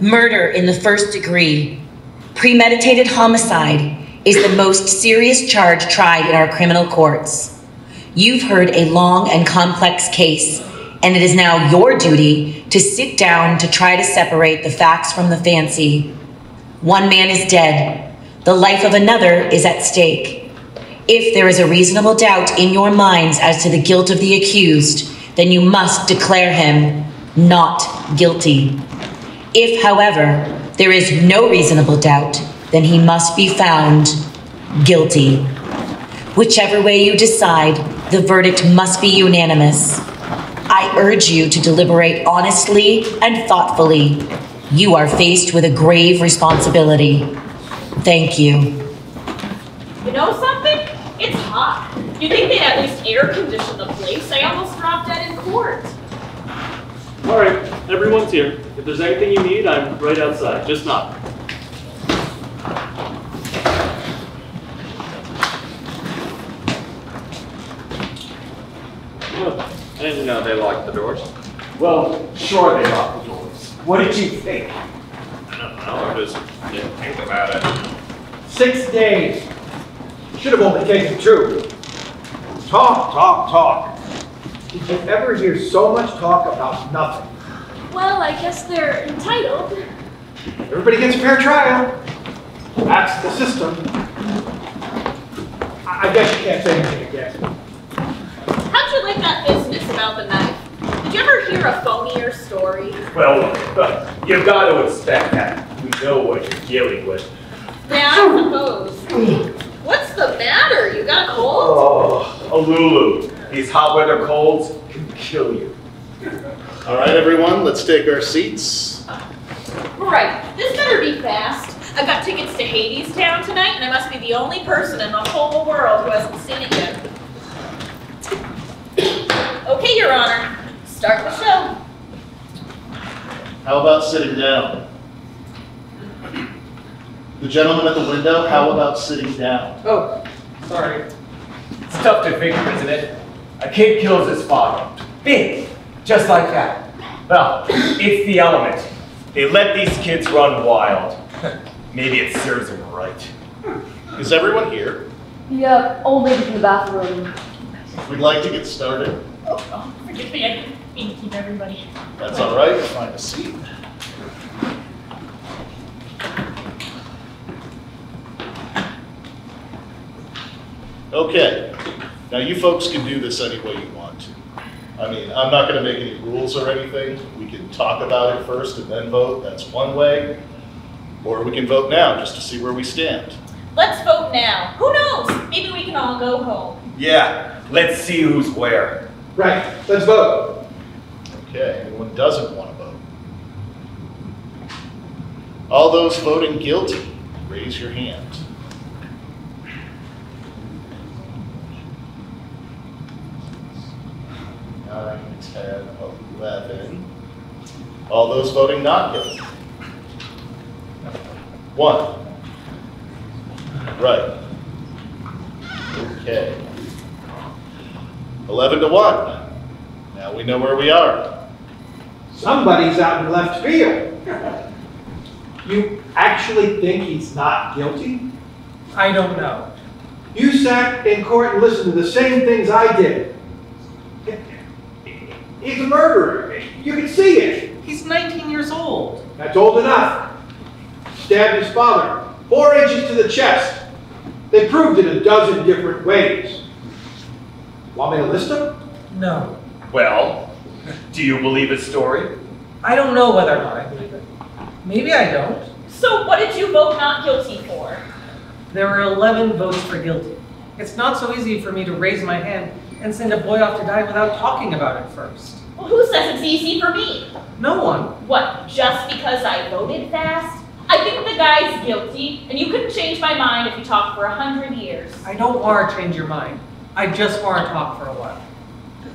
Murder in the first degree, premeditated homicide, is the most serious charge tried in our criminal courts. You've heard a long and complex case, and it is now your duty to sit down to try to separate the facts from the fancy. One man is dead, the life of another is at stake. If there is a reasonable doubt in your minds as to the guilt of the accused, then you must declare him not guilty. If, however, there is no reasonable doubt, then he must be found guilty. Whichever way you decide, the verdict must be unanimous. I urge you to deliberate honestly and thoughtfully. You are faced with a grave responsibility. Thank you. You know something? It's hot. You think they'd at least air condition the place? I almost dropped dead in court. All right, everyone's here. If there's anything you need, I'm right outside. Just knock. I didn't know they locked the doors. Well, sure they locked the doors. What did you think? I don't know, I just didn't think about it. Six days. Should have only taken two. Talk, talk, talk. Did you ever hear so much talk about nothing? Well, I guess they're entitled. Everybody gets a fair trial. That's the system. I I guess you can't say anything against me. How'd you like that business about the knife? Did you ever hear a phonier story? Well, you've got to expect that. We know what you're dealing with. Yeah, I suppose. What's the matter? You got a cold? Oh, a Lulu. These hot weather colds can kill you. All right, everyone, let's take our seats. Right, this better be fast. I've got tickets to Hadestown tonight, and I must be the only person in the whole world who hasn't seen it yet. Okay, Your Honor, start the show. How about sitting down? The gentleman at the window, how about sitting down? Oh, sorry. It's tough to figure, isn't it? A kid kills his father. Big, just like that. Well, it's the element. They let these kids run wild. Maybe it serves them right. Hmm. Is everyone here? Yep, uh, old lady from the bathroom. We'd like to get started. Oh, oh, forgive me, I didn't mean to keep everybody. That's all right, find a seat. Okay, now you folks can do this any way you want to. I mean, I'm not gonna make any rules or anything. We can talk about it first and then vote, that's one way. Or we can vote now, just to see where we stand. Let's vote now. Who knows? Maybe we can all go home. Yeah, let's see who's where. Right, let's vote. Okay, anyone doesn't want to vote? All those voting guilty, raise your hand. Nine, ten, eleven. All those voting not guilty? One. Right. Okay. Eleven to one. Now we know where we are. Somebody's out in left field. You actually think he's not guilty? I don't know. You sat in court and listened to the same things I did. He's a murderer. You can see it. He's 19 years old. That's old enough. Stabbed his father, four inches to the chest. They proved it a dozen different ways. Want me to list them? No. Well, do you believe his story? I don't know whether or not I believe it. Maybe I don't. So what did you vote not guilty for? There were 11 votes for guilty. It's not so easy for me to raise my hand and send a boy off to die without talking about it first. Well, who says it's easy for me? No one. What, just because I voted fast? I think the guy's guilty, and you couldn't change my mind if you talked for a hundred years. I don't want to change your mind. I just want to talk for a while.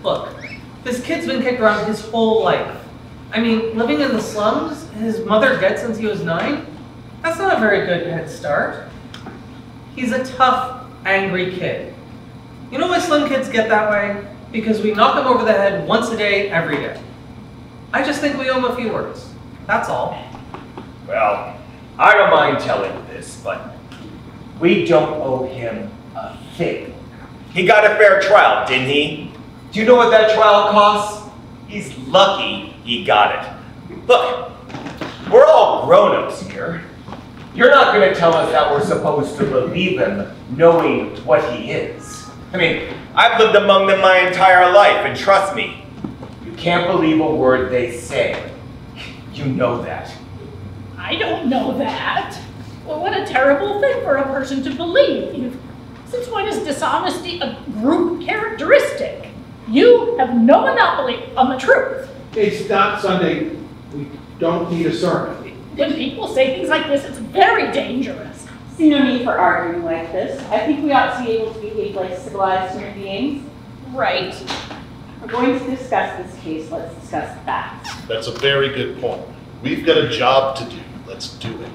Look, this kid's been kicked around his whole life. I mean, living in the slums, his mother dead since he was nine, that's not a very good head start. He's a tough, angry kid. You know why slim kids get that way? Because we knock them over the head once a day, every day. I just think we owe him a few words. That's all. Well, I don't mind telling you this, but we don't owe him a thing. He got a fair trial, didn't he? Do you know what that trial costs? He's lucky he got it. Look, we're all grown-ups here. You're not going to tell us that we're supposed to believe him knowing what he is. I mean, I've lived among them my entire life, and trust me, you can't believe a word they say. You know that. I don't know that. Well, what a terrible thing for a person to believe. Since when is dishonesty a group characteristic? You have no monopoly on the truth. It's not Sunday. We don't need a sermon. When people say things like this, it's very dangerous. See no need for arguing like this. I think we ought to be able to behave like civilized human beings. Right. We're going to discuss this case, let's discuss that. That's a very good point. We've got a job to do. Let's do it.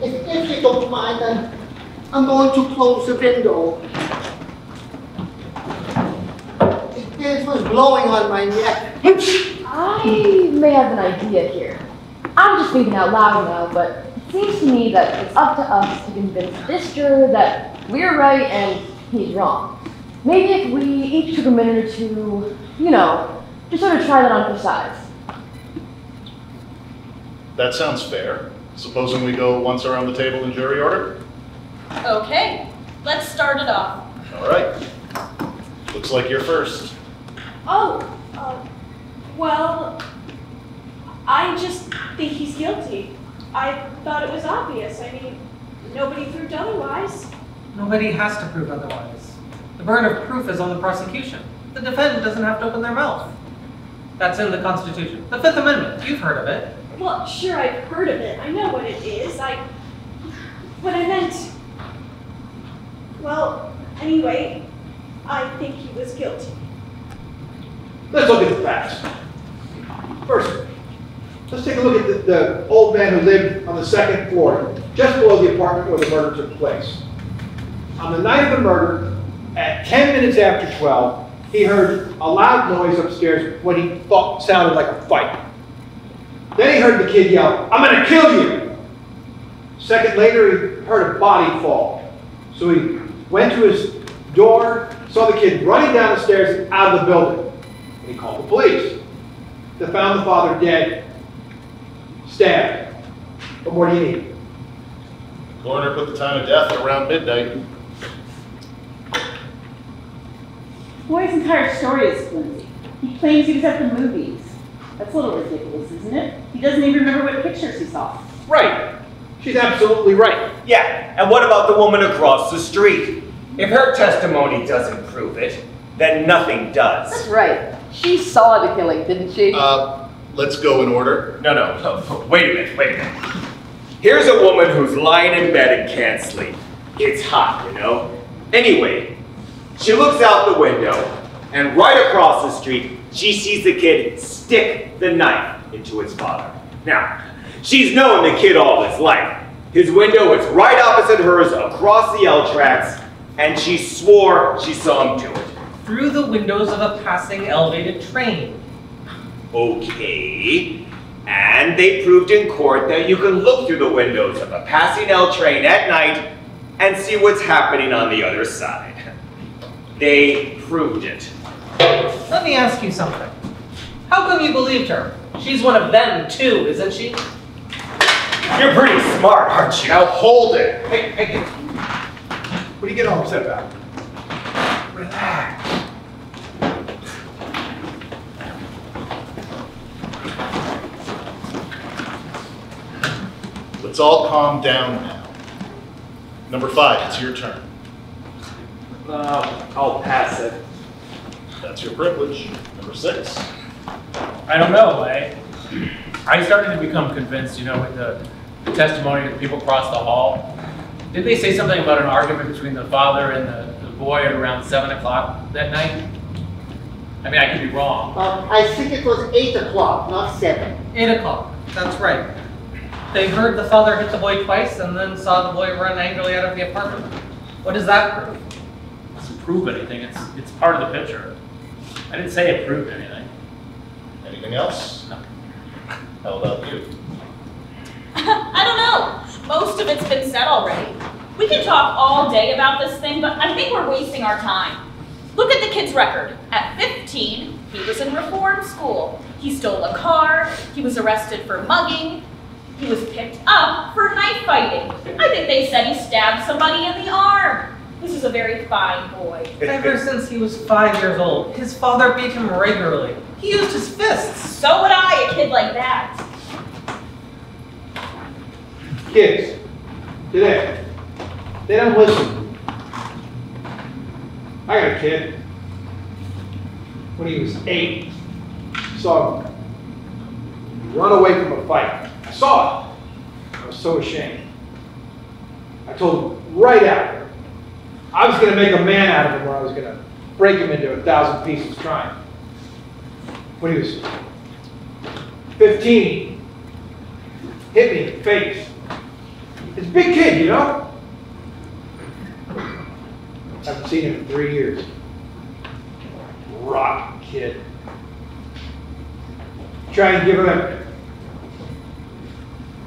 If, if you don't mind, I'm, I'm going to close the window. It was blowing on my neck. I may have an idea here. I'm just thinking out loud now, but it seems to me that it's up to us to convince this juror that we're right and he's wrong. Maybe if we each took a minute or two, you know, just sort of try that on for size. That sounds fair. Supposing we go once around the table in jury order? Okay, let's start it off. All right. Looks like you're first. Oh, uh, well, I just think he's guilty. I thought it was obvious. I mean, nobody proved otherwise. Nobody has to prove otherwise. The burden of proof is on the prosecution. The defendant doesn't have to open their mouth. That's in the Constitution. The Fifth Amendment, you've heard of it. Well, sure, I've heard of it. I know what it is. I. What I meant. Well, anyway, I think he was guilty. Let's look at the facts. First, let's take a look at the, the old man who lived on the second floor, just below the apartment where the murder took place. On the night of the murder, at 10 minutes after 12, he heard a loud noise upstairs what he thought sounded like a fight. Then he heard the kid yell, I'm gonna kill you! A Second later, he heard a body fall. So he went to his door, saw the kid running down the stairs out of the building. And he called the police. They found the father dead, stabbed. What more do you need? Coroner put the time of death at around midnight. Boy's entire story is flimsy. He claims he was at the movies. That's a little ridiculous, isn't it? He doesn't even remember what pictures he saw. Right. She's absolutely right. Yeah, and what about the woman across the street? If her testimony doesn't prove it, then nothing does. That's right. She saw the killing, didn't she? Uh, let's go in order. No, no, no, wait a minute, wait a minute. Here's a woman who's lying in bed and can't sleep. It's hot, you know? Anyway, she looks out the window, and right across the street, she sees the kid stick the knife into his father. Now, she's known the kid all his life. His window is right opposite hers across the L tracks, and she swore she saw him do it. Through the windows of a passing elevated train. Okay. And they proved in court that you can look through the windows of a passing L train at night and see what's happening on the other side. They proved it. Let me ask you something. How come you believed her? She's one of them too, isn't she? You're pretty smart, aren't you? Now hold it. Hey, hey, kid. What are you getting all upset about? Relax. Let's all calmed down now. Number five, it's your turn. Uh, I'll pass it. That's your privilege. Number six. I don't know. I, I started to become convinced, you know, with the, the testimony of the people across the hall. Did they say something about an argument between the father and the, the boy at around seven o'clock that night? I mean, I could be wrong. Uh, I think it was eight o'clock, not seven. Eight o'clock. That's right. They heard the father hit the boy twice and then saw the boy run angrily out of the apartment. What does that prove? It doesn't prove anything. It's, it's part of the picture. I didn't say it proved anything. Anything else? No. How about you? I don't know. most of it's been said already. We can talk all day about this thing, but I think we're wasting our time. Look at the kid's record. At 15, he was in reform school. He stole a car, he was arrested for mugging, he was picked up for knife fighting. I think they said he stabbed somebody in the arm. This is a very fine boy. Ever since he was five years old, his father beat him regularly. He used his fists. So would I, a kid like that. Kids, today, they don't listen. I got a kid. When he was eight, saw him run away from a fight. Saw it. I was so ashamed. I told him right after. I was going to make a man out of him, or I was going to break him into a thousand pieces trying. When he was 15, hit me in the face. He's a big kid, you know? I haven't seen him in three years. Rotten kid. Try and give him a.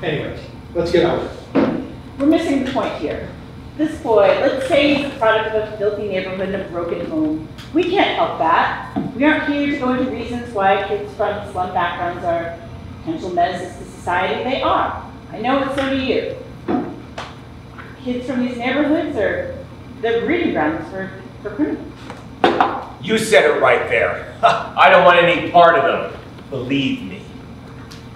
Anyways, let's get on with it. We're missing the point here. This boy, let's say he's a product of a filthy neighborhood and a broken home. We can't help that. We aren't here to go into reasons why kids from slum backgrounds are potential menaces to society. They are. I know it, so do you. Kids from these neighborhoods are the breeding grounds for, for criminals. You said it right there. I don't want any part of them. Believe me.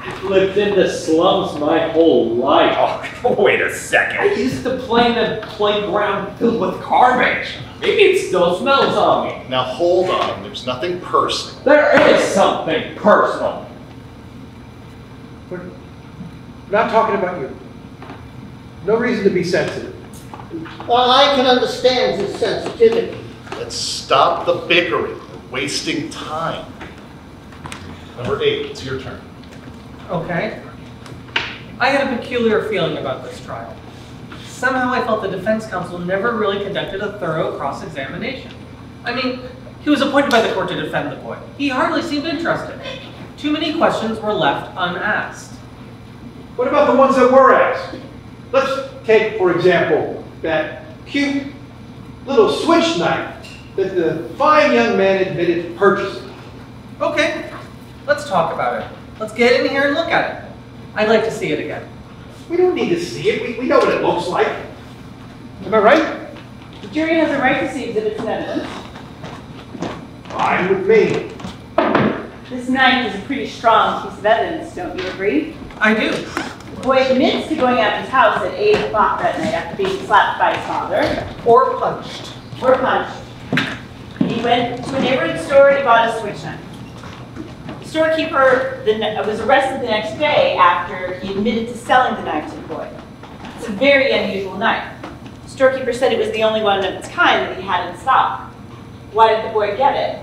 I've lived in the slums my whole life. Oh, wait a second. I used to play in a playground filled with garbage. Maybe it still smells on me. Now hold on, there's nothing personal. There is something personal. We're not talking about you. No reason to be sensitive. Well, I can understand his sensitivity. Let's stop the bickering. We're wasting time. Number eight, it's your turn. Okay. I had a peculiar feeling about this trial. Somehow I felt the defense counsel never really conducted a thorough cross-examination. I mean, he was appointed by the court to defend the boy. He hardly seemed interested. Too many questions were left unasked. What about the ones that were asked? Let's take, for example, that cute little switch knife that the fine young man admitted purchasing. Okay, let's talk about it. Let's get in here and look at it. I'd like to see it again. We don't need to see it. We, we know what it looks like. Am I right? The jury has a right to see exhibits and evidence. Fine with me. This knife is a pretty strong piece of evidence, don't you agree? I do. The boy admits to going out of his house at 8 o'clock that night after being slapped by his father. Or punched. Or punched. He went to a neighborhood store and he bought a switch knife. The storekeeper the, was arrested the next day after he admitted to selling the knife to the boy. It's a very unusual knife. The storekeeper said it was the only one of its kind that he had in stock. Why did the boy get it?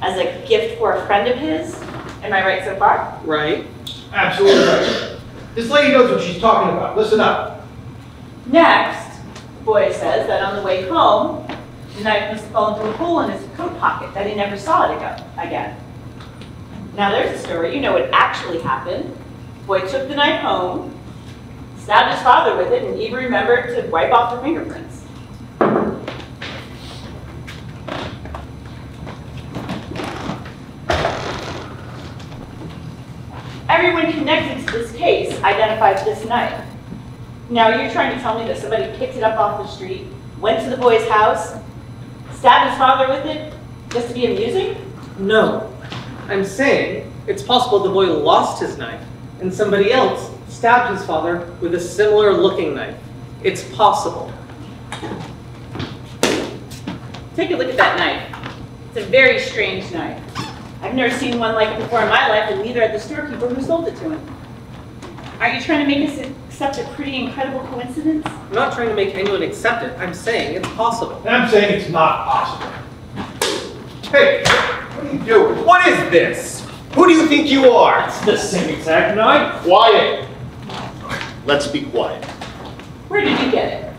As a gift for a friend of his? Am I right so far? Right. Absolutely right. This lady knows what she's talking about. Listen up. Next, the boy says that on the way home, the knife must have fallen through a hole in his coat pocket, that he never saw it again. Now there's a story. You know what actually happened. Boy took the knife home, stabbed his father with it, and even remembered to wipe off the fingerprints. Everyone connected to this case identified this knife. Now you're trying to tell me that somebody picked it up off the street, went to the boy's house, stabbed his father with it, just to be amusing? No. I'm saying it's possible the boy lost his knife and somebody else stabbed his father with a similar looking knife. It's possible. Take a look at that knife. It's a very strange knife. I've never seen one like it before in my life, and neither had the storekeeper who sold it to him. Are you trying to make us accept a pretty incredible coincidence? I'm not trying to make anyone accept it. I'm saying it's possible. And I'm saying it's not possible. Hey, what are you doing? What is this? Who do you think you are? It's the same exact knife. Quiet. Let's be quiet. Where did you get it?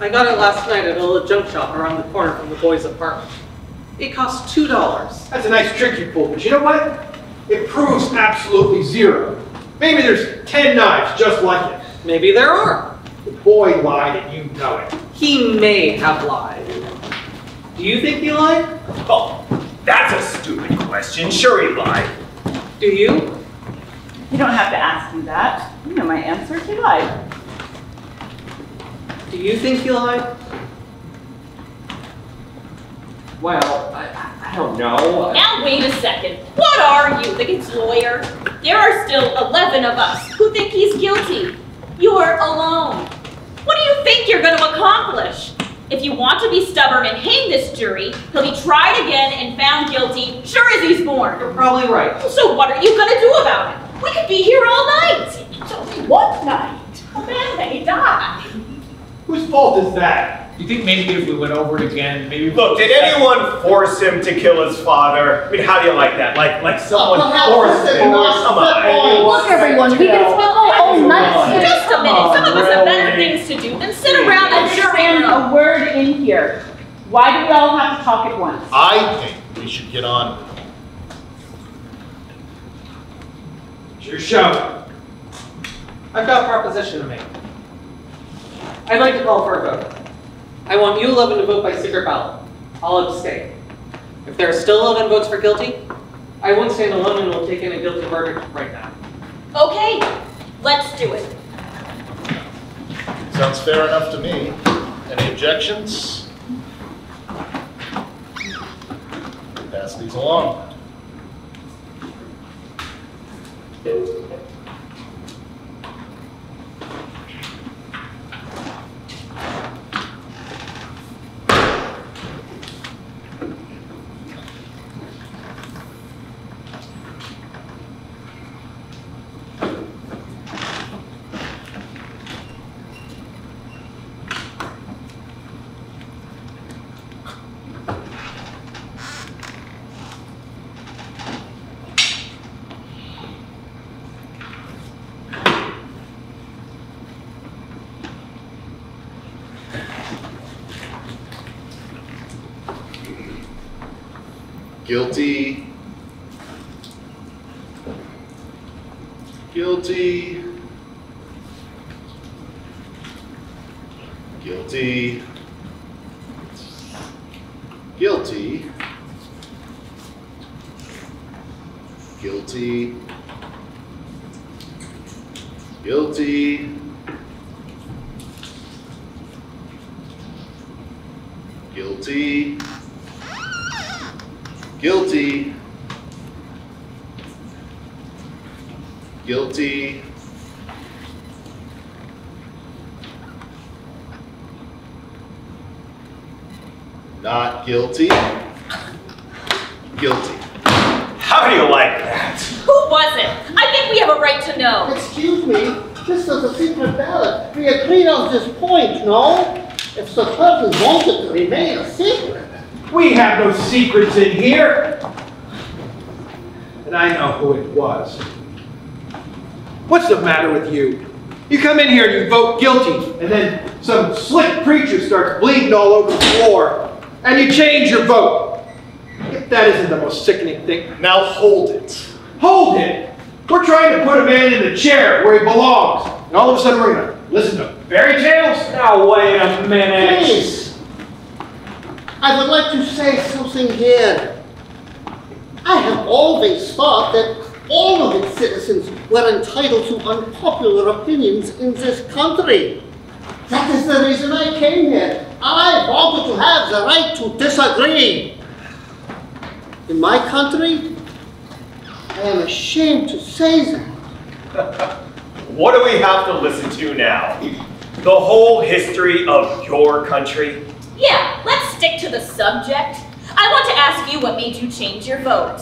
I got it last night at a little junk shop around the corner from the boy's apartment. It cost two dollars. That's a nice trick you pulled, but you know what? It proves absolutely zero. Maybe there's ten knives just like it. Maybe there are. The boy lied and you know it. He may have lied. Do you think he lied? Oh, that's a stupid question. Sure he lied. Do you? You don't have to ask me that. You know my answer. He lied. Do you think he lied? Well, I, I don't know. Now wait a second. What are you, the kid's lawyer? There are still 11 of us who think he's guilty. You're alone. What do you think you're going to accomplish? If you want to be stubborn and hang this jury, he'll be tried again and found guilty, sure as he's born. You're probably right. So what are you going to do about it? We could be here all night. It's only one night. A man may die. Whose fault is that? You think maybe if we went over it again, maybe. Look, did anyone force him to kill his father? I mean, how do you like that? Like, like someone perhaps forced it's him or enough someone. football. Look, everyone, we can spend all, all night. Just a minute. Some of us have better things to do than sit around the jury Understand a word in here. Why do we all have to talk at once? I think we should get on with it. It's your show. I've got a proposition to make. I'd like to call for a vote. I want you 11 to vote by secret ballot. I'll abstain. If there are still 11 votes for guilty, I won't stand alone and will take in a guilty verdict right now. Okay, let's do it. Sounds fair enough to me. Any objections? Pass these along. Guilty. Guilty. Guilty. Guilty. Guilty. Guilty. Guilty. Guilty. Not guilty. Guilty. How do you like that? Who was it? I think we have a right to know. Excuse me, this is a secret ballot. We agreed on this point, no? If the person wanted to remain a secret. We have no secrets in here. And I know who it was. What's the matter with you? You come in here and you vote guilty, and then some slick preacher starts bleeding all over the floor, and you change your vote. If that isn't the most sickening thing. Now hold it. Hold it! We're trying to put a man in the chair where he belongs, and all of a sudden we're gonna listen to fairy tales? Now wait a minute. Please. I would like to say something here. I have always thought that all of its citizens were entitled to unpopular opinions in this country. That is the reason I came here. I wanted to have the right to disagree. In my country, I am ashamed to say that. What do we have to listen to now? The whole history of your country? Yeah, let's stick to the subject. I want to ask you what made you change your vote.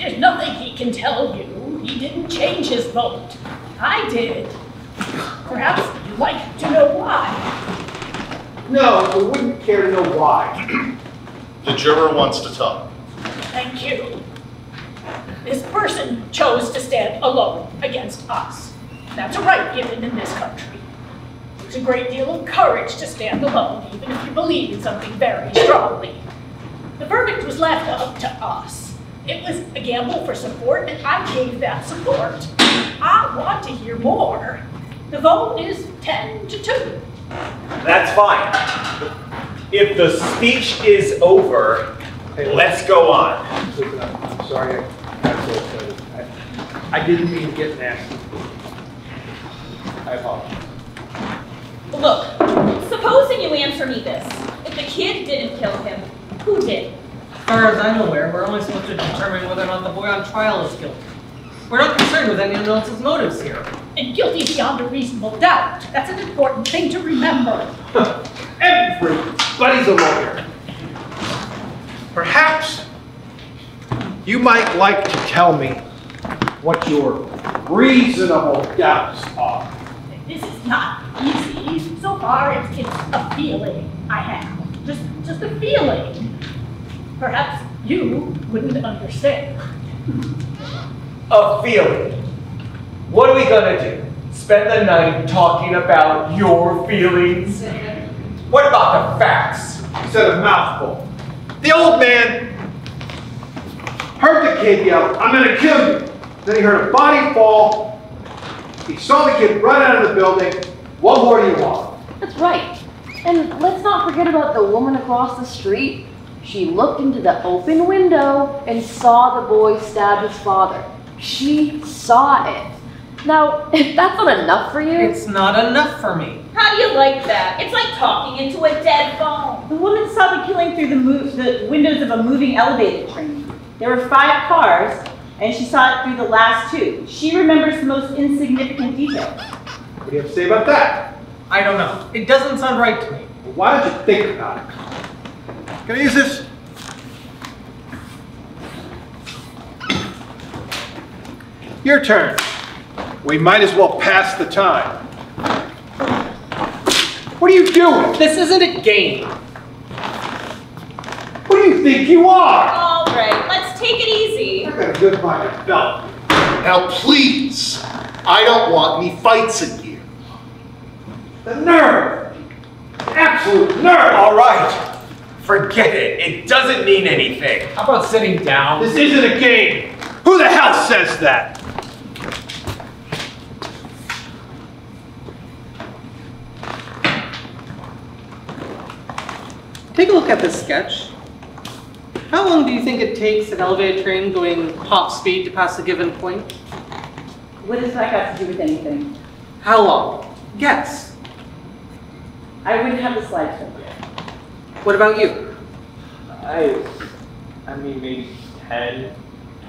There's nothing he can tell you. He didn't change his vote. I did. Perhaps you'd like to know why. No, I wouldn't care to know why. The juror wants to talk. Thank you. This person chose to stand alone against us. That's a right given in this country. It's a great deal of courage to stand alone, even if you believe in something very strongly. The verdict was left up to us. It was a gamble for support, and I gave that support. I want to hear more. The vote is 10 to 2. That's fine. If the speech is over, let's go on. Listen, I'm I'm sorry, I so excited. I- I didn't mean to get nasty. I apologize. Look, supposing you answer me this. If the kid didn't kill him, who did? As far as I'm aware, we're only supposed to determine whether or not the boy on trial is guilty. We're not concerned with anyone else's motives here. And guilty beyond a reasonable doubt. That's an important thing to remember. Everybody's a lawyer. Perhaps you might like to tell me what your reasonable doubts are. This is not easy. So far, it's, it's a feeling I have. Just, just a feeling. Perhaps you wouldn't understand. A feeling. What are we gonna do? Spend the night talking about your feelings? What about the facts? He said a mouthful. The old man heard the kid yell, I'm gonna kill you. Then he heard a body fall. He saw the kid run out of the building. What more do you want? That's right. And let's not forget about the woman across the street. She looked into the open window and saw the boy stab his father. She saw it. Now, if that's not enough for you, It's not enough for me. How do you like that? It's like talking into a dead phone. The woman saw the killing through the, move, the windows of a moving elevated train. There were five cars, and she saw it through the last two. She remembers the most insignificant details. What do you have to say about that? I don't know. It doesn't sound right to me. Well, why don't you think about it? Can I use this? Your turn. We might as well pass the time. What are you doing? This isn't a game. What do you think you are? All right, let's take it easy. I got a good mind to belt. Now, please, I don't want any fights in here. The nerve! Absolute nerve! All right. Forget it. It doesn't mean anything. How about sitting down? This isn't a game. Who the hell says that? Take a look at this sketch. How long do you think it takes an elevated train going top speed to pass a given point? What does that got to do with anything? How long? Guess. I wouldn't have the slides for you. What about you? I, I mean, maybe 10,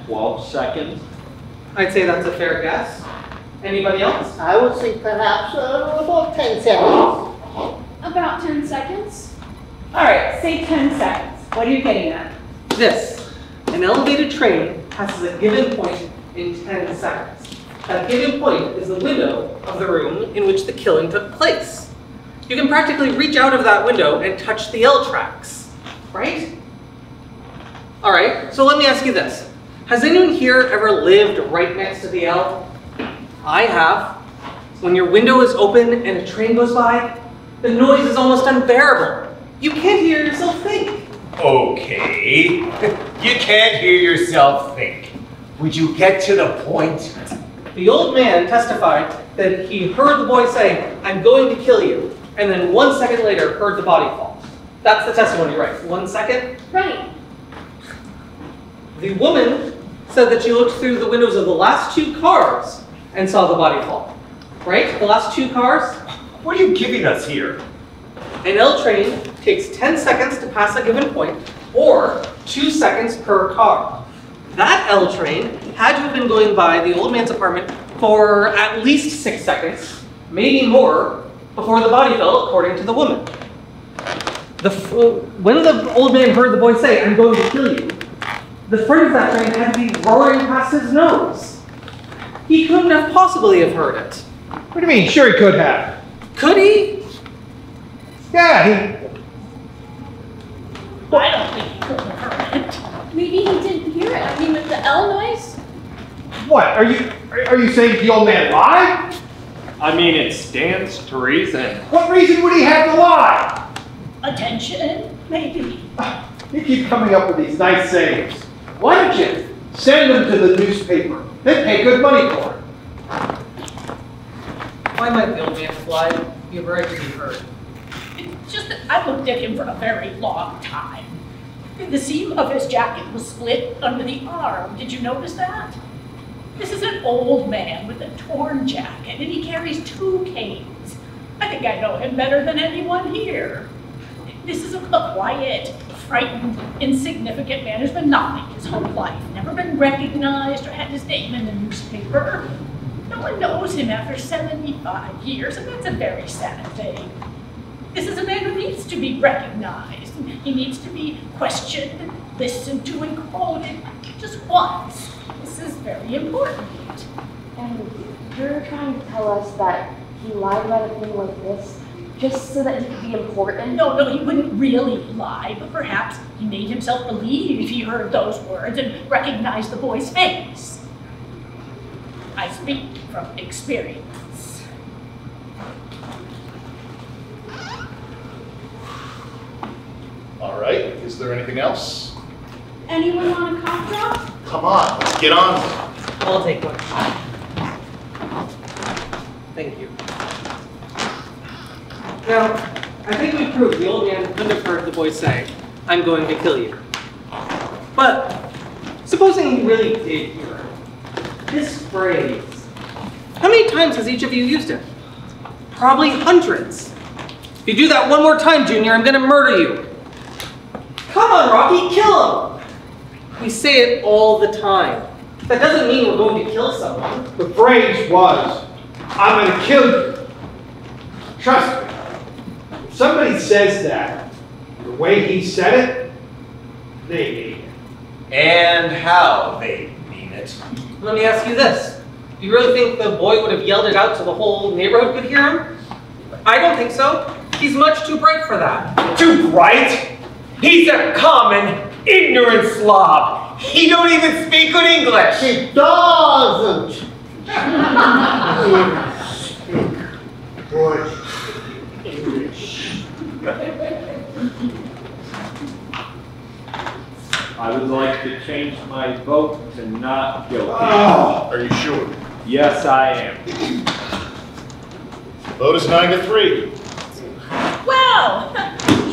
12 seconds. I'd say that's a fair guess. Anybody else? I would think perhaps uh, about 10 seconds. About 10 seconds? All right, say 10 seconds. What are you getting at? This. An elevated train passes a given point in 10 seconds. That given point is the window of the room in which the killing took place. You can practically reach out of that window and touch the L tracks, right? All right, so let me ask you this. Has anyone here ever lived right next to the L? I have. When your window is open and a train goes by, the noise is almost unbearable. You can't hear yourself think. Okay. You can't hear yourself think. Would you get to the point? The old man testified that he heard the boy say, I'm going to kill you, and then one second later heard the body fall. That's the testimony, right? One second? Right. The woman said that she looked through the windows of the last two cars and saw the body fall. Right? The last two cars? What are you giving us here? An L train takes 10 seconds to pass a given point, or 2 seconds per car. That L train had to have been going by the old man's apartment for at least 6 seconds, maybe more, before the body fell, according to the woman. The f- uh, when the old man heard the boy say, I'm going to kill you, the front of that train had to be roaring past his nose. He couldn't have possibly have heard it. What do you mean? Sure he could have. Could he? Yeah, he, I don't think he could have heard it. Maybe he didn't hear it. I mean, with the L noise? what? Are you are, are you saying the old man lied? I mean, it stands to reason. What reason would he have to lie? Attention, maybe. You keep coming up with these nice sayings. Why don't you send them to the newspaper? They pay good money for it. Why might the old man fly? You have a right to be heard. It's just that I looked at him for a very long time. The seam of his jacket was split under the arm. Did you notice that? This is an old man with a torn jacket, and he carries two canes. I think I know him better than anyone here. This is a, quiet, frightened, insignificant man who's been nothing his whole life, never been recognized or had his name in the newspaper. No one knows him after 75 years, and that's a very sad thing. This is a man who needs to be recognized. He needs to be questioned, listened to, and quoted just once. This is very important. And you're trying to tell us that he lied about a thing like this just so that he could be important? No, no, he wouldn't really lie, but perhaps he made himself believe he heard those words and recognized the boy's face. I speak from experience. All right, is there anything else? Anyone want a cough drop? Come on, let's get on. with it. I'll take one. Thank you. Now, I think we proved the old man couldn't have heard the boy say, I'm going to kill you. But, supposing he really did hear it, this phrase, how many times has each of you used it? Probably hundreds. If you do that one more time, Junior, I'm gonna murder you. Come on, Rocky, kill him! We say it all the time. That doesn't mean we're going to kill someone. The phrase was, I'm gonna kill you. Trust me. If somebody says that, the way he said it, they mean it. And how they mean it. Let me ask you this. Do you really think the boy would have yelled it out so the whole neighborhood could hear him? I don't think so. He's much too bright for that. Too bright? He's a common, ignorant slob. He don't even speak good English. He doesn't. Speak good English. I would like to change my vote to not guilty. Oh. Are you sure? Yes, I am. Vote is nine to three. Well,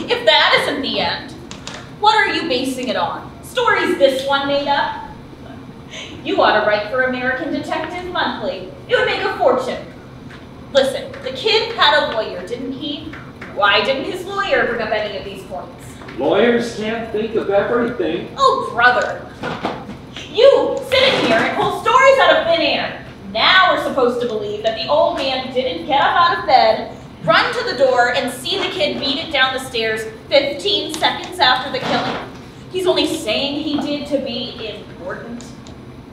if that isn't the end, what are you basing it on? Stories this one made up? You ought to write for American Detective Monthly. It would make a fortune. Listen, the kid had a lawyer, didn't he? Why didn't his lawyer bring up any of these points? Lawyers can't think of everything. Oh, brother. You sitting here and pull stories out of thin air. Now we're supposed to believe that the old man didn't get up out of bed, run to the door, and see the kid beat it down the stairs 15 seconds after the killing. He's only saying he did to be important.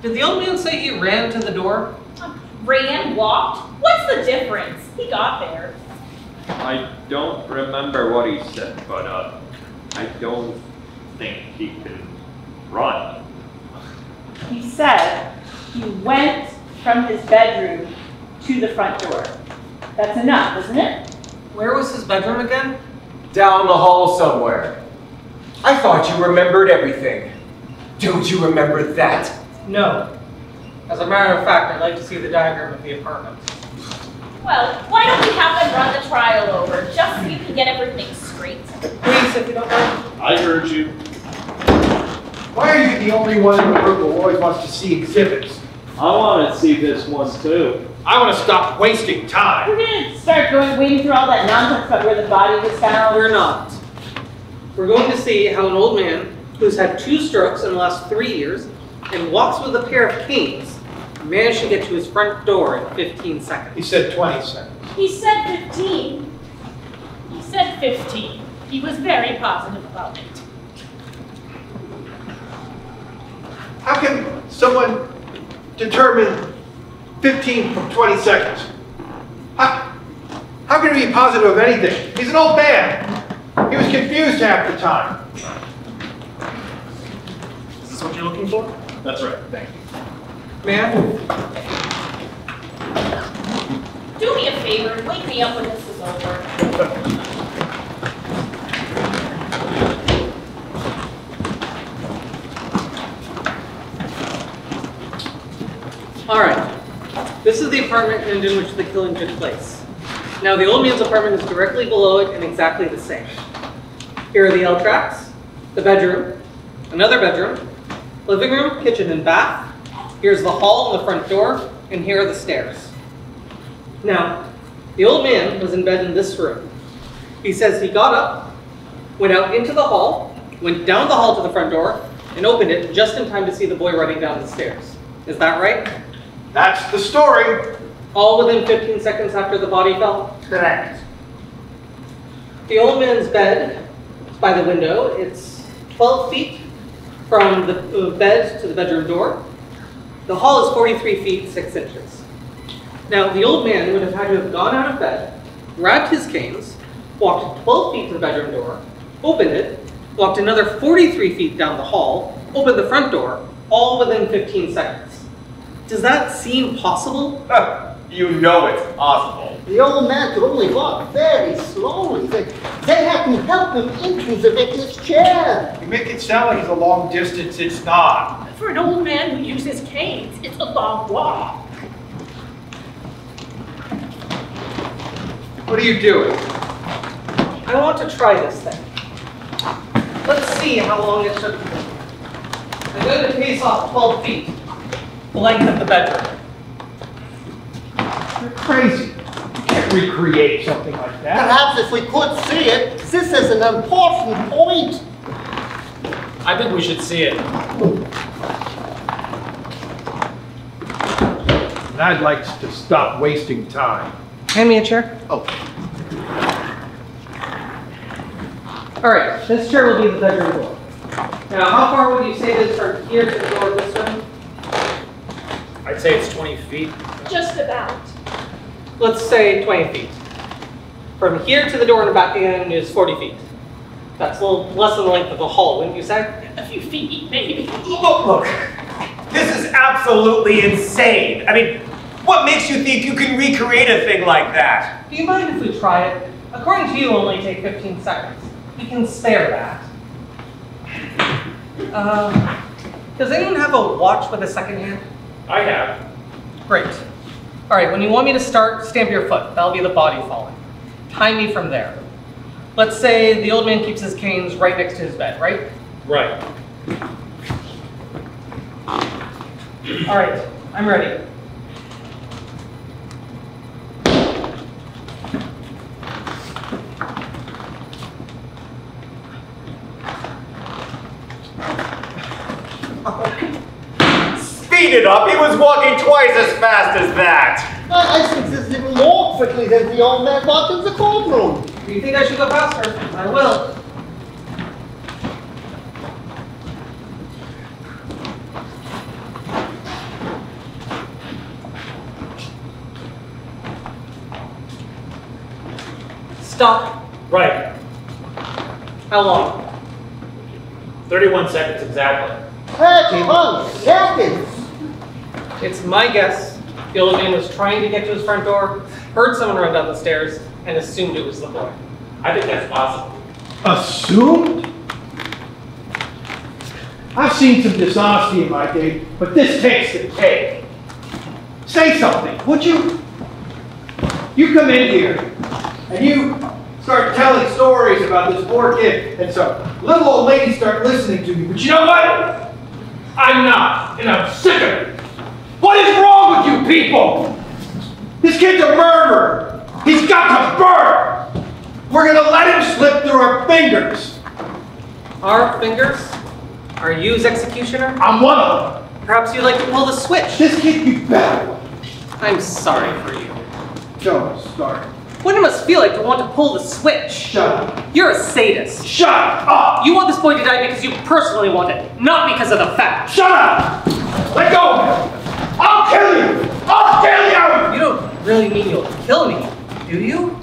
Did the old man say he ran to the door? Ran, walked. What's the difference? He got there. I don't remember what he said, but uh, I don't think he can run. He said he went from his bedroom to the front door. That's enough, isn't it? Where was his bedroom again? Down the hall somewhere. I thought you remembered everything. Don't you remember that? No. As a matter of fact, I'd like to see the diagram of the apartment. Well, why don't we have them run the trial over, just so you can get everything straight? Please, if you don't mind. I heard you. Why are you the only one in the group who always wants to see exhibits? I want to see this one too. I want to stop wasting time. We're gonna start going, wading through all that nonsense about where the body was found. We're not. We're going to see how an old man who's had two strokes in the last three years and walks with a pair of canes managed to get to his front door in 15 seconds. He said 20 seconds. He said 15. He said 15. He was very positive about it. How can someone determine 15 from 20 seconds? How, how can he be positive of anything? He's an old man. He was confused half the time. Is this what you're looking for? That's right, thank you. Man, Do me a favor and wake me up when this is over. all right. This is the apartment in which the killing took place. Now, the old man's apartment is directly below it and exactly the same. Here are the L tracks, the bedroom, another bedroom, living room, kitchen, and bath. Here's the hall and the front door, and here are the stairs. Now, the old man was in bed in this room. He says he got up, went out into the hall, went down the hall to the front door, and opened it just in time to see the boy running down the stairs. Is that right? That's the story. All within 15 seconds after the body fell? Correct. The old man's bed is by the window. It's 12 feet from the uh, bed to the bedroom door. The hall is 43 feet 6 inches. Now, the old man would have had to have gone out of bed, grabbed his canes, walked 12 feet to the bedroom door, opened it, walked another 43 feet down the hall, opened the front door, all within 15 seconds. Does that seem possible? you know it's possible. The old man could only walk very slowly. They, they had to help him into the victim's chair. You make it sound like it's a long distance, it's not. For an old man who uses canes, it's a long walk. What are you doing? I want to try this thing. Let's see how long it took me. I'm going to pace off 12 feet, the length of the bedroom. You're crazy. You can't recreate something like that. Perhaps if we could see it, this is an important point. I think we should see it. And I'd like to stop wasting time. Hand me a chair. Oh. All right, this chair will be the bedroom door. Now, how far would you say this from here to the door this room? I'd say it's 20 feet. Just about. Let's say 20 feet. From here to the door in the back end is 40 feet. That's a little less than the length of the hall, wouldn't you say? A few feet, maybe. Look, look, this is absolutely insane. I mean, what makes you think you can recreate a thing like that? Do you mind if we try it? According to you, it'll only take 15 seconds. We can spare that. Uh, does anyone have a watch with a second hand? I have. Great. All right, when you want me to start, stamp your foot. That'll be the body falling. Tie me from there. Let's say the old man keeps his canes right next to his bed, right? Right. All right, I'm ready. Speed it up, he was walking twice as fast as that. I, I think this is even more quickly than the old man walked in the courtroom. Do you think I should go faster? I will. Stop. Right. How long? 31 seconds exactly. 31 seconds. It's my guess the old man was trying to get to his front door, heard someone run down the stairs, and assumed it was the boy. I think that's possible. Assumed? I've seen some dishonesty in my day, but this takes the cake. Say something, would you? You come in here and you start telling stories about this poor kid, and so little old ladies start listening to me. But you know what? I'm not, and I'm sick of it. What is wrong with you people? This kid's a murderer. He's got to burn. We're gonna let him slip through our fingers. Our fingers? Are you his executioner? I'm one of them. Perhaps you'd like to pull the switch. This kid, you better. I'm sorry for you. Don't start. What it must feel like to want to pull the switch. Shut up. You're a sadist. Shut up. You want this boy to die because you personally want it, not because of the fact. Shut up. Let go of him. I'll kill you. I'll kill you. You don't really mean you'll kill me, do you?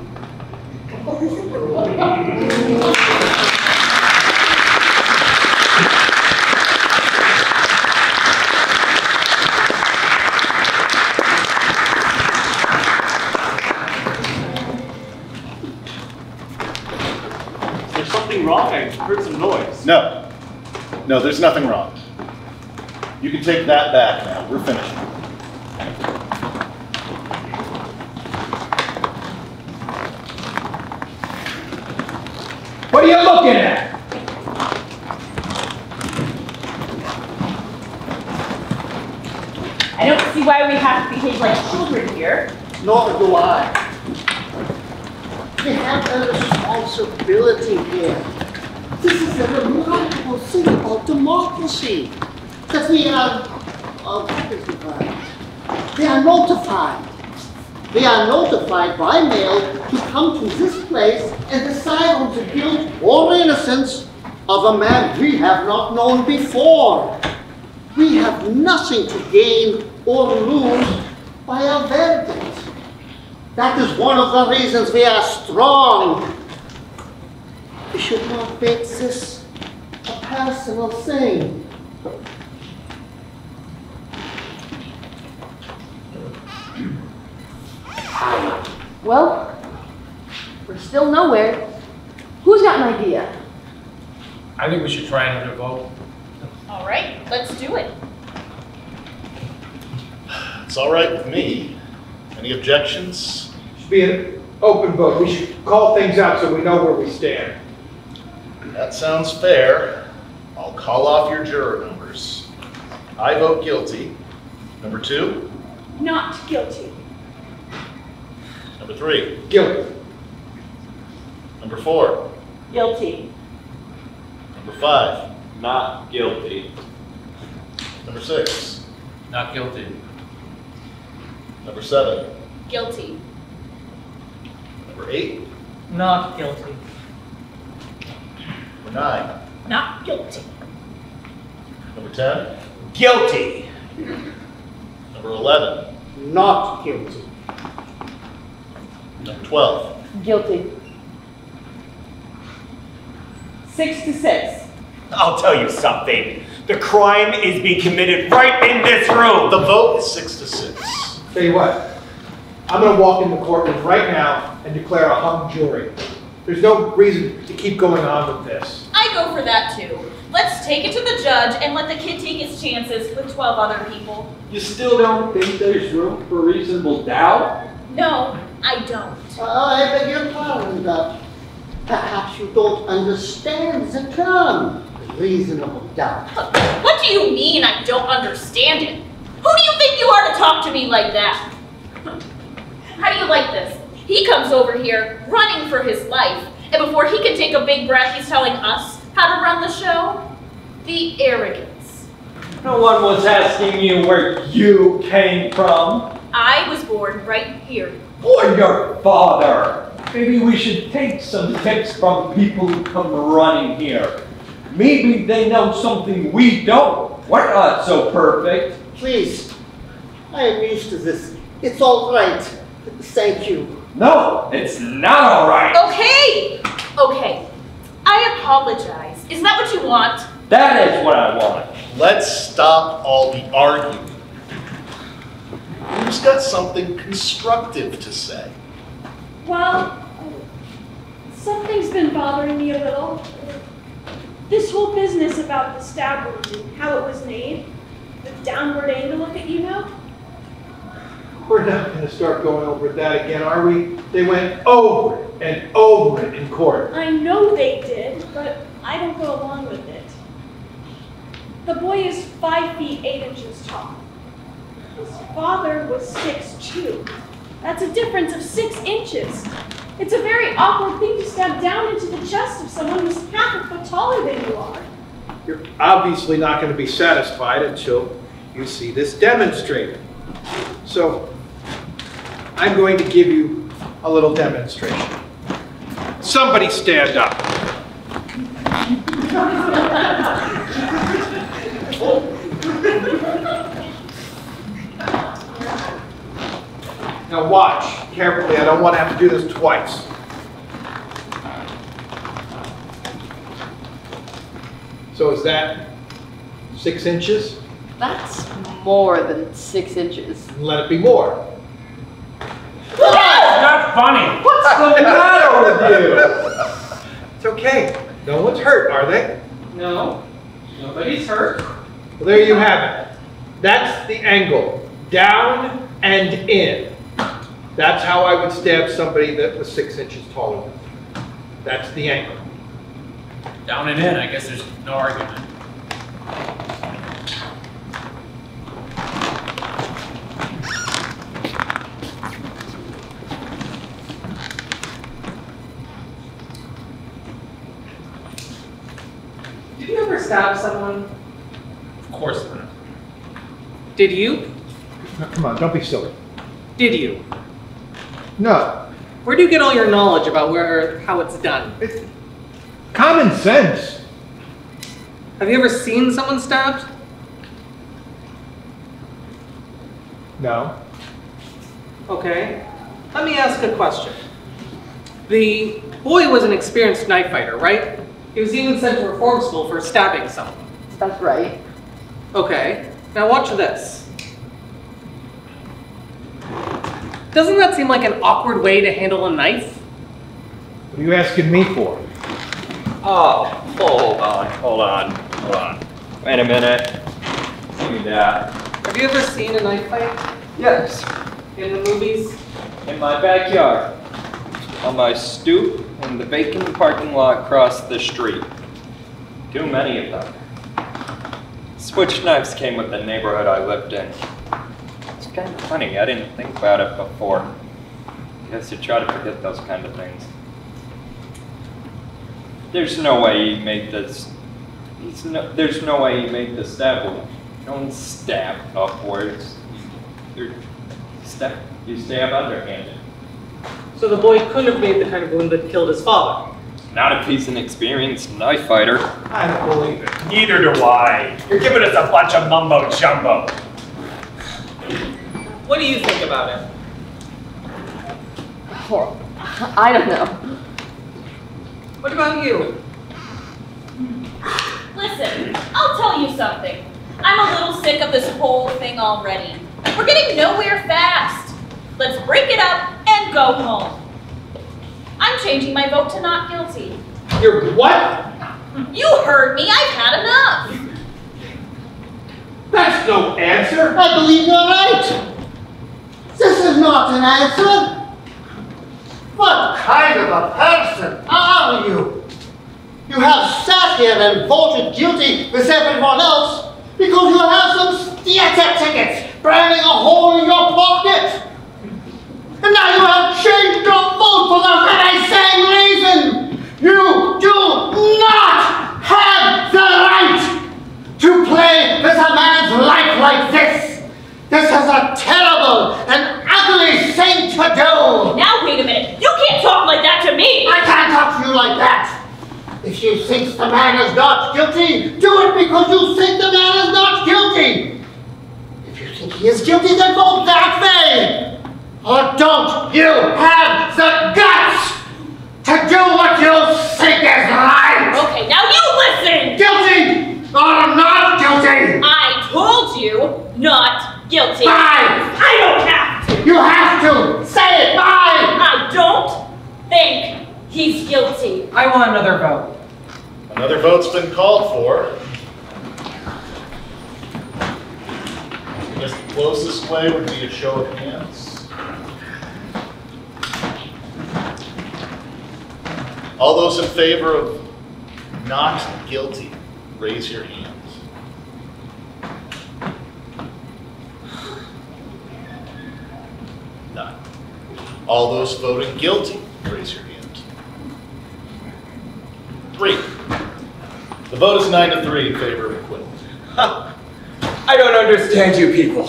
There's something wrong? I heard some noise. No. No, there's nothing wrong. You can take that back now. We're finished. don't see why we have to behave like children here. Nor do I. We have a responsibility here. This is a remarkable thing about democracy. That we are, uh, what is the word? They are notified. They are notified by mail to come to this place and decide on the guilt or innocence of a man we have not known before. We have nothing to gain or lose by a verdict. That is one of the reasons we are strong. We should not make this a personal thing. Well, we're still nowhere. Who's got an idea? I think we should try another vote. All right, let's do it. It's all right with me. Any objections? It Should be an open vote. We should call things out so we know where we stand. That sounds fair. I'll call off your juror numbers. I vote guilty. Number two, Not guilty. number three, Guilty. number four, Guilty. number five, Not guilty. number six, Not guilty. Number seven, Guilty. number eight, Not guilty. number nine, Not guilty. number 10, Guilty. number 11, Not guilty. number 12, Guilty. Six to six. I'll tell you something. The crime is being committed right in this room. The vote is six to six. Tell you what, I'm gonna walk in the courtroom right now and declare a hung jury. There's no reason to keep going on with this. I go for that too. Let's take it to the judge and let the kid take his chances with 12 other people. You still don't think there's room for reasonable doubt? No, I don't. Uh, I beg your pardon, but perhaps you don't understand the term reasonable doubt. What do you mean I don't understand it? Who do you think you are to talk to me like that? How do you like this? He comes over here running for his life, and before he can take a big breath, he's telling us how to run the show? The arrogance. No one was asking you where you came from. I was born right here. Or your father. Maybe we should take some tips from people who come running here. Maybe they know something we don't. We're not so perfect. Please, I am used to this. It's all right. Thank you. No, it's not all right. Okay! Okay. I apologize. Is that what you want? That is what I want. Let's stop all the arguing. Who's got something constructive to say? Well, something's been bothering me a little. This whole business about the stab wound and how it was made, the downward angle look at you know. We're not gonna start going over that again, are we? They went over it and over it in court. I know they did, but I don't go along with it. The boy is five feet eight inches tall. His father was six two. That's a difference of six inches. It's a very awkward thing to step down into the chest of someone who's half a foot taller than you are. You're obviously not gonna be satisfied until you see this demonstrated. So, I'm going to give you a little demonstration. Somebody stand up. Now watch carefully, I don't want to have to do this twice. So is that six inches? That's more than six inches. Let it be more. Ah! Not funny. What's the matter with you? It's okay. No one's hurt, are they? No, nobody's hurt. Well, there you have it. That's the angle. Down and in. That's how I would stab somebody that was six inches taller than me. That's the angle. Down and in, I guess there's no argument. Stab someone? Of course not. Did you? No, come on, don't be silly. Did you? No. Where do you get all your knowledge about where how it's done? It's Common sense. Have you ever seen someone stabbed? No. Okay. Let me ask a question. The boy was an experienced knife fighter, right? He was even sent to reform school for stabbing someone. That's right. Okay. Now watch this. Doesn't that seem like an awkward way to handle a knife? What are you asking me for? Oh, hold on, hold on, hold on. Wait a minute. Give me that. Have you ever seen a knife fight Yes, in the movies? in my backyard. On my stoop in the vacant parking lot across the street. Too many of them. Switch knives came with the neighborhood I lived in. It's kind of funny, I didn't think about it before. Guess you try to forget those kind of things. There's no way he made this. No, there's no way he made the stab wound. Don't stab upwards. You stab, you stab underhanded. So the boy couldn't have made the kind of wound that killed his father. Not if he's an experienced knife fighter. I don't believe it. Neither do I. You're giving us a bunch of mumbo jumbo. What do you think about it? Well, I don't know. What about you? Listen, I'll tell you something. I'm a little sick of this whole thing already. We're getting nowhere fast. Let's break it up and go home. I'm changing my vote to not guilty. You're what? You heard me. I've had enough. That's no answer. I believe you're right. This is not an answer. What kind of a person are you? You have sat here and voted guilty with everyone else because you have some theater tickets burning a hole in your pocket. And now you have changed your vote for the very same reason. You do not have the right to play with a man's life like this. This is a terrible and ugly thing to do. Now, wait a minute. You can't talk like that to me. I can't talk to you like that. If you think the man is not guilty, do it because you think the man is not guilty. If you think he is guilty, then vote that way. Or don't you have the guts to do what you think is right? Okay, now you listen. Guilty or I'm not guilty? I told you not guilty. Fine. I don't have to. You have to say it. Fine. I don't think he's guilty. I want another vote. Another vote's been called for. I guess the closest way would be a show of hands. All those in favor of not guilty, raise your hands. None. All those voting guilty, raise your hand. Three. The vote is nine to three in favor of acquittal. I don't understand you people.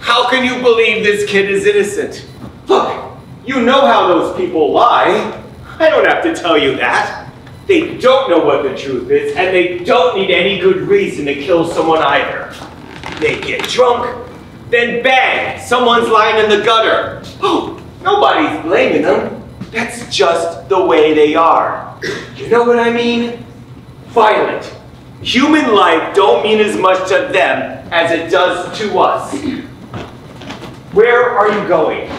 How can you believe this kid is innocent? Look, you know how those people lie. I don't have to tell you that. They don't know what the truth is, and they don't need any good reason to kill someone either. They get drunk, then bang, someone's lying in the gutter. Oh, nobody's blaming them. That's just the way they are. You know what I mean? Violent. Human life don't mean as much to them as it does to us. Where are you going?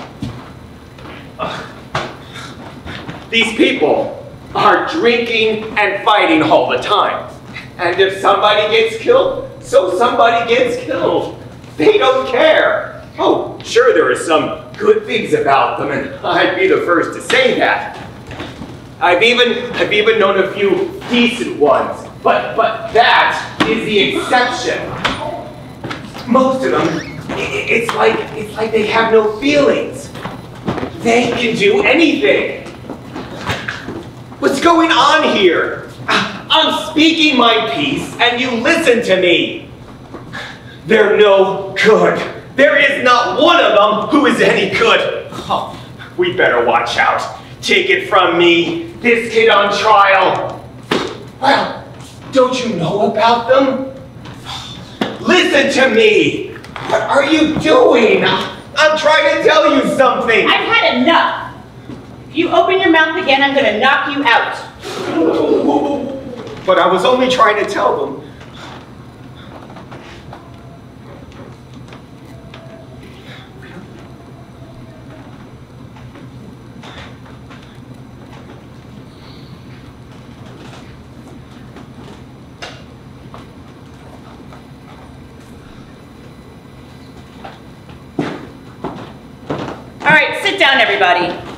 These people are drinking and fighting all the time. And if somebody gets killed, so somebody gets killed. They don't care. Oh, sure, there are some good things about them, and I'd be the first to say that. I've even I've even known a few decent ones, but but that is the exception. Most of them, it's like it's like they have no feelings. They can do anything. What's going on here? I'm speaking my piece, and you listen to me. They're no good. There is not one of them who is any good. Oh, we better watch out. Take it from me, this kid on trial. Well, don't you know about them? Listen to me. What are you doing? I'm trying to tell you something. I've had enough. You open your mouth again, I'm gonna knock you out. But I was only trying to tell them. All right, sit down, everybody.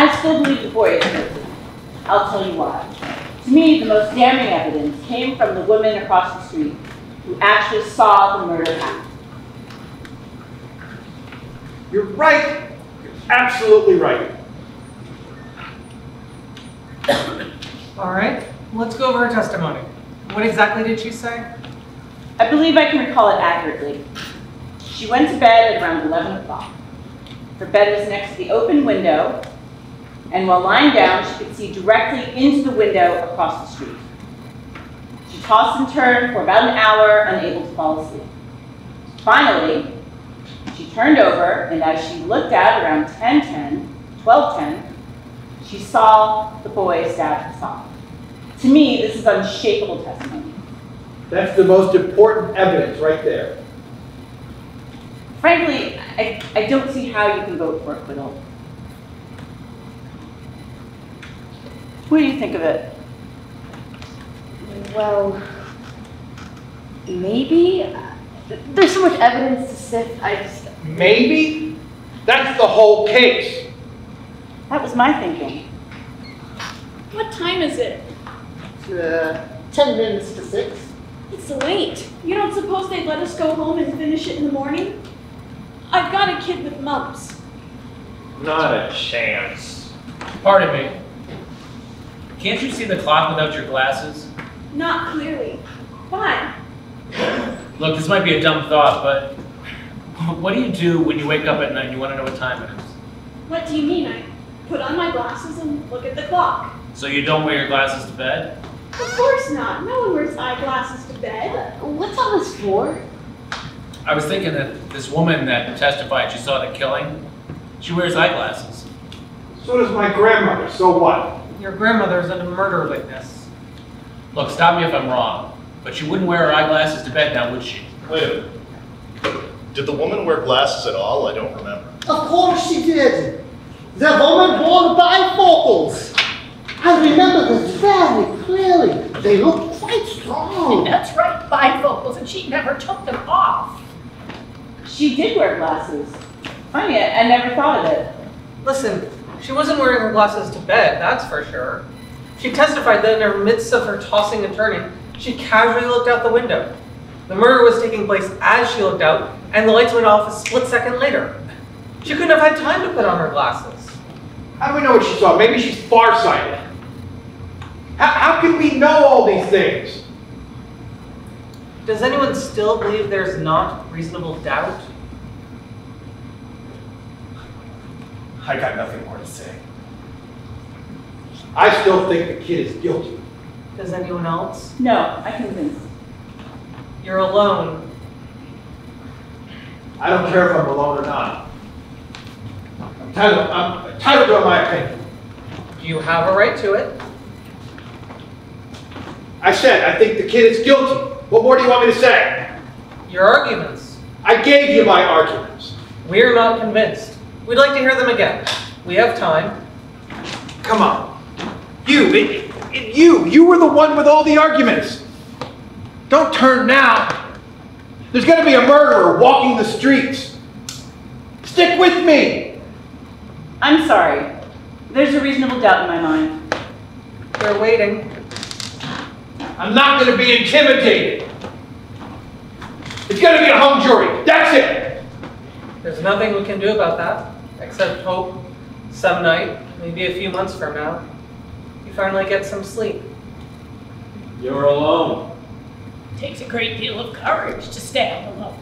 I still believe the boy is guilty. I'll tell you why. To me, the most damning evidence came from the woman across the street who actually saw the murder happen. You're right. You're absolutely right. All right, let's go over her testimony. What exactly did she say? I believe I can recall it accurately. She went to bed at around 11 o'clock. Her bed was next to the open window, and while lying down, she could see directly into the window across the street. She tossed and turned for about an hour, unable to fall asleep. Finally, she turned over, and as she looked out around 10:10, 12:10, she saw the boy stab her father. To me, this is unshakable testimony. That's the most important evidence right there. Frankly, I, I don't see how you can vote for acquittal. What do you think of it? Well, maybe. There's so much evidence to sift. I just. Maybe? That's the whole case. That was my thinking. What time is it? Uh, ten minutes to six. It's late. You don't suppose they'd let us go home and finish it in the morning? I've got a kid with mumps. Not a chance. Pardon me. Can't you see the clock without your glasses? Not clearly. Why? Look, this might be a dumb thought, but what do you do when you wake up at night and you want to know what time it is? What do you mean? I put on my glasses and look at the clock. So you don't wear your glasses to bed? Of course not. No one wears eyeglasses to bed. What's all this for? I was thinking that this woman that testified she saw the killing, she wears eyeglasses. So does my grandmother. So what? Your grandmother's a murder witness. Look, stop me if I'm wrong, but she wouldn't wear her eyeglasses to bed now, would she? Wait a minute. Did the woman wear glasses at all? I don't remember. Of course she did. The woman wore bifocals. I remember this very clearly. They looked quite strong. That's right, bifocals, and she never took them off. She did wear glasses. Funny, I I never thought of it. Listen, she wasn't wearing her glasses to bed, that's for sure. She testified that in the midst of her tossing and turning, she casually looked out the window. The murder was taking place as she looked out, and the lights went off a split second later. She couldn't have had time to put on her glasses. How do we know what she saw? Maybe she's farsighted. How, how can we know all these things? Does anyone still believe there's not reasonable doubt? I got nothing more to say. I still think the kid is guilty. Does anyone else? No, I'm convinced. You're alone. I don't care if I'm alone or not. I'm entitled, I'm entitled to my opinion. Do you have a right to it. I said, I think the kid is guilty. What more do you want me to say? Your arguments. I gave you my arguments. We're not convinced. We'd like to hear them again. We have time. Come on. You, it, it, you, you were the one with all the arguments. Don't turn now. There's going to be a murderer walking the streets. Stick with me. I'm sorry. There's a reasonable doubt in my mind. They're waiting. I'm not gonna be intimidated. It's gonna be a hung jury, that's it. There's nothing we can do about that, except hope some night, maybe a few months from now, you finally get some sleep. You're alone. It takes a great deal of courage to stand alone.